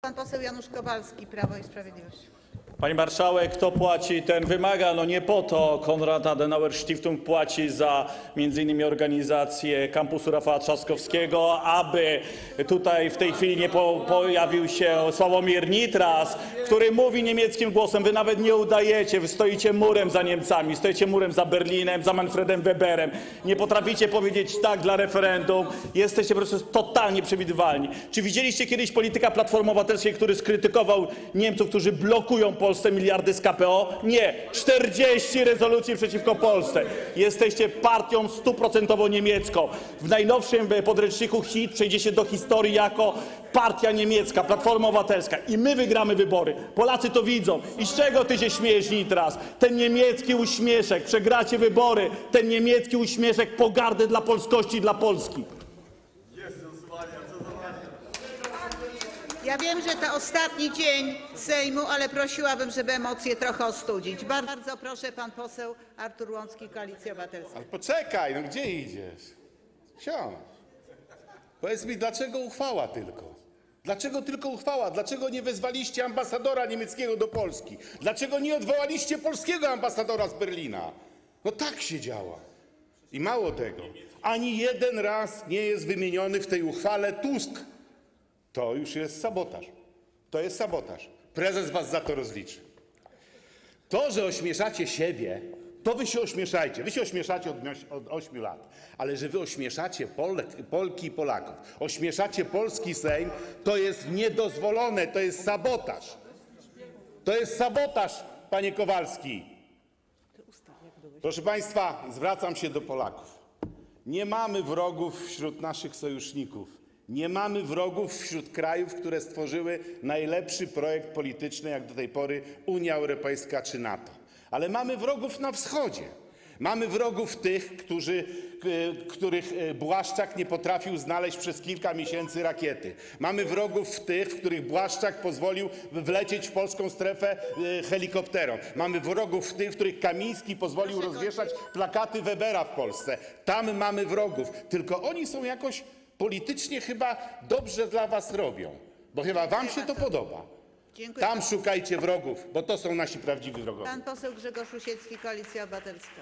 Pan poseł Janusz Kowalski, Prawo i Sprawiedliwość. Pani marszałek, kto płaci, ten wymaga. No nie po to Konrad Adenauer Stiftung płaci za innymi organizację kampusu Rafała Trzaskowskiego, aby tutaj w tej chwili nie po, pojawił się Sławomir Nitras, który mówi niemieckim głosem. Wy nawet nie udajecie, wy stoicie murem za Niemcami, stoicie murem za Berlinem, za Manfredem Weberem. Nie potraficie powiedzieć tak dla referendum. Jesteście po prostu totalnie przewidywalni. Czy widzieliście kiedyś polityka Platformy Obywatelskiej, który skrytykował Niemców, którzy blokują Polsce miliardy z KPO? Nie. 40 rezolucji przeciwko Polsce. Jesteście partią stuprocentowo niemiecką. W najnowszym e, podręczniku HIT przejdziecie do historii jako partia niemiecka, Platforma Obywatelska. I my wygramy wybory. Polacy to widzą. I z czego ty się śmiejesz, Nitras? Ten niemiecki uśmieszek. Przegracie wybory. Ten niemiecki uśmieszek pogardy dla polskości i dla Polski. Ja wiem, że to ostatni dzień Sejmu, ale prosiłabym, żeby emocje trochę ostudzić. Bardzo proszę, pan poseł Artur Łącki, Koalicja Obywatelska. Ale poczekaj, no gdzie idziesz? Siądź. Powiedz mi, dlaczego uchwała tylko? Dlaczego tylko uchwała? Dlaczego nie wezwaliście ambasadora niemieckiego do Polski? Dlaczego nie odwołaliście polskiego ambasadora z Berlina? No tak się działa. I mało tego, ani jeden raz nie jest wymieniony w tej uchwale Tusk. To już jest sabotaż. To jest sabotaż. Prezes was za to rozliczy. To, że ośmieszacie siebie, to wy się ośmieszajcie. Wy się ośmieszacie od, od 8 lat. Ale że wy ośmieszacie Polek, Polki i Polaków, ośmieszacie polski Sejm, to jest niedozwolone, to jest sabotaż. To jest sabotaż, panie Kowalski. Proszę państwa, zwracam się do Polaków. Nie mamy wrogów wśród naszych sojuszników. Nie mamy wrogów wśród krajów, które stworzyły najlepszy projekt polityczny, jak do tej pory Unia Europejska czy NATO. Ale mamy wrogów na wschodzie. Mamy wrogów tych, którzy, e, których e, Błaszczak nie potrafił znaleźć przez kilka miesięcy rakiety. Mamy wrogów tych, w których Błaszczak pozwolił wlecieć w polską strefę e, helikopterom. Mamy wrogów tych, w których Kamiński pozwolił rozwieszać plakaty Webera w Polsce. Tam mamy wrogów. Tylko oni są jakoś politycznie chyba dobrze dla was robią. Bo chyba wam się to podoba. Dziękuję. Tam szukajcie wrogów, bo to są nasi prawdziwi wrogowie. Pan poseł Grzegorz Rusiecki, Koalicja Obywatelska.